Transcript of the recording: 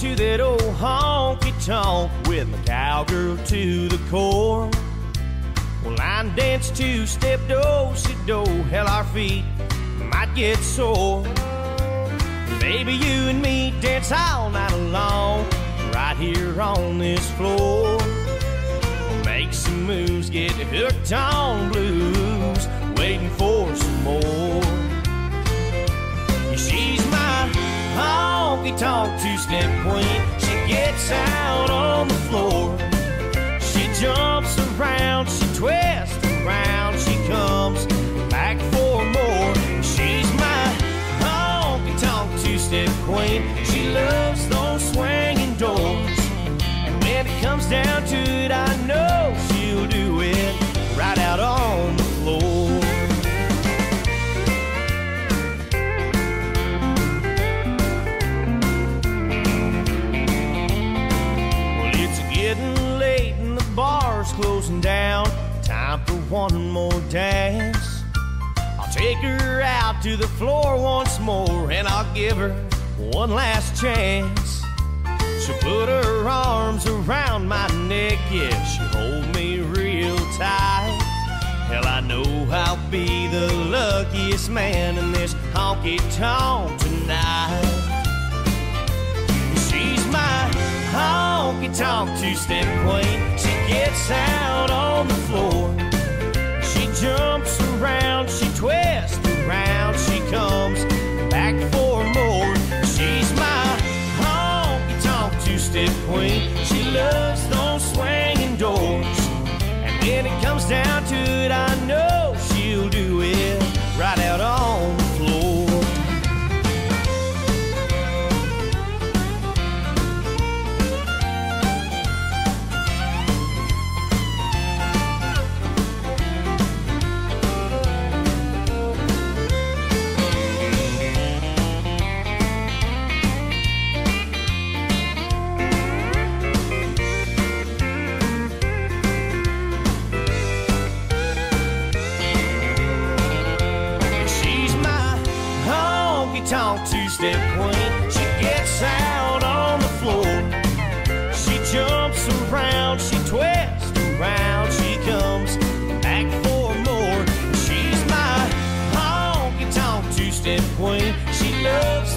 to that old honky tonk with my cowgirl to the core. Well, line dance two step do si do, hell our feet might get sore. Baby, you and me dance all night long, right here on this floor. Make some moves, get hooked on blues, waiting for some more. Tonk two step queen. She gets out on the floor. She jumps around, she twists around, she comes back for more. She's my honky tonk two step queen. She loves those swinging doors. And when it comes down to it, I know closing down. Time for one more dance. I'll take her out to the floor once more and I'll give her one last chance. She'll put her arms around my neck, yeah, she'll hold me real tight. Hell, I know I'll be the luckiest man in this honky tonk tonight. She's my honky tonk two step queen. Out on the floor. She jumps around, she twists around, she comes back for more. She's my honky tonk two step queen. She loves those swinging doors. And when it comes down to it, I honky tonk two step queen. She gets out on the floor. She jumps around, she twists around, she comes back for more. She's my honky tonk two step queen. She loves